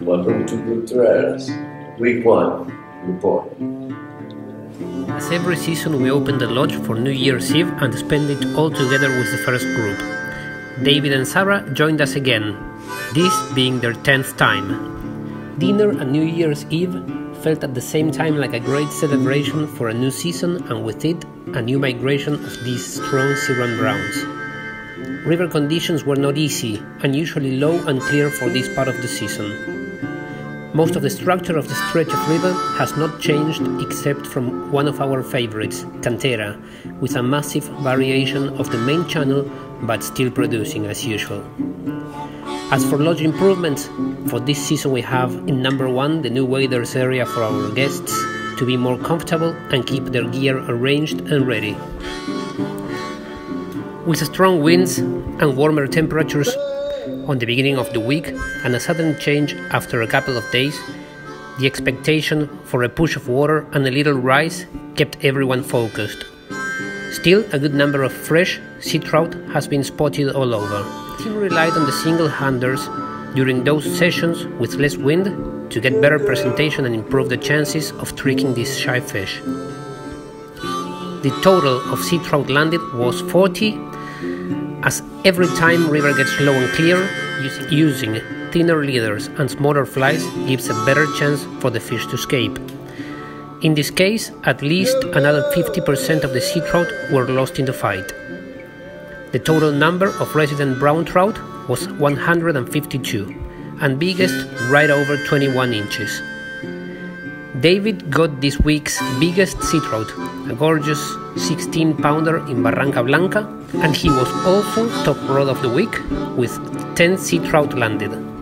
Welcome to Buitreras. Week 1 report. As every season, we open the lodge for New Year's Eve and spend it all together with the first group. David and Sarah joined us again, this being their 10th time. Dinner and New Year's Eve felt at the same time like a great celebration for a new season and with it, a new migration of these strong sea-run browns. River conditions were not easy, unusually low and clear for this part of the season. Most of the structure of the stretch of river has not changed except from one of our favorites, Cantera, with a massive variation of the main channel but still producing as usual. As for lodge improvements, for this season we have in number one the new waders area for our guests to be more comfortable and keep their gear arranged and ready. With strong winds and warmer temperatures, on the beginning of the week and a sudden change after a couple of days, the expectation for a push of water and a little rise kept everyone focused. Still, a good number of fresh sea trout has been spotted all over. The team relied on the single handers during those sessions with less wind to get better presentation and improve the chances of tricking these shy fish. The total of sea trout landed was 40 as every time river gets low and clear, using thinner leaders and smaller flies gives a better chance for the fish to escape. In this case, at least another 50% of the sea trout were lost in the fight. The total number of resident brown trout was 152, and biggest right over 21 inches. David got this week's biggest sea trout, a gorgeous 16 pounder in Barranca Blanca, and he was also top rod of the week with 10 sea trout landed.